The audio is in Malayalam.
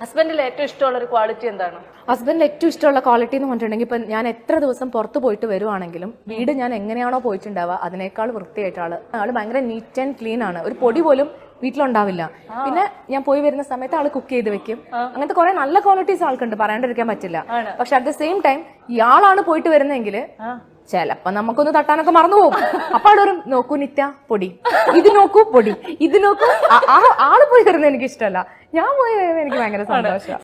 ഹസ്ബൻഡിൽ ഏറ്റവും ഇഷ്ടമുള്ള ഒരു ക്വാളിറ്റി എന്താണ്? ഹസ്ബൻഡിന് ഏറ്റവും ഇഷ്ടമുള്ള ക്വാളിറ്റി എന്ന് പറഞ്ഞിട്ടുണ്ടെങ്കിൽ ഇപ്പം ഞാൻ എത്ര ദിവസം പുറത്ത് പോയിട്ട് വരുവാണെങ്കിലും വീട് ഞാൻ എങ്ങനെയാണോ പോയിട്ടുണ്ടാവുക അതിനേക്കാൾ വൃത്തിയായിട്ട് ആൾ. ആൾ ഭയങ്കര നീറ്റ് ആൻഡ് ക്ലീൻ ആണ്. ഒരു പൊടി പോലും വീട്ടിലുണ്ടാവില്ല. പിന്നെ ഞാൻ പോയി വരുന്ന സമയത്ത് ആൾ കുക്ക് ചെയ്ത് വെക്കും. അങ്ങനത്തെ കുറെ നല്ല ക്വാളിറ്റീസ് ആൾക്കുണ്ട് പറയാണ്ടിരിക്കാൻ പറ്റില്ല. പക്ഷെ അറ്റ് ദ സെയിം ടൈം ഇയാളാണ് പോയിട്ട് വരുന്നതെങ്കിൽ ചിലപ്പോ നമുക്കൊന്ന് തട്ടാനൊക്കെ മറന്നു പോകും. അപ്പൊ അവിടെ ഒരു നോക്കൂ നിത്യ പൊടി. ഇത് നോക്കൂ പൊടി. ഇത് നോക്കൂ. ആൾ പോയി തരുന്നത് എനിക്ക് ഇഷ്ടമല്ല ഞാൻ പോയി എനിക്ക് ഭയങ്കര സന്തോഷം.